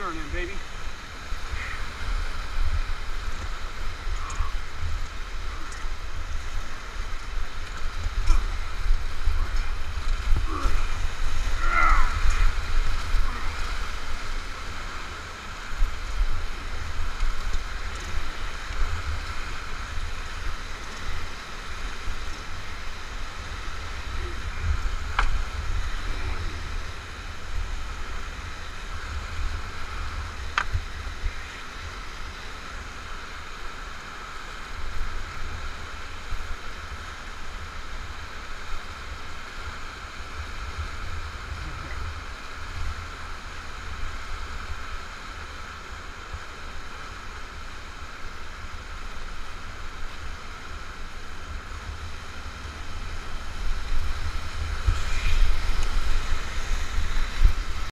stern in, baby.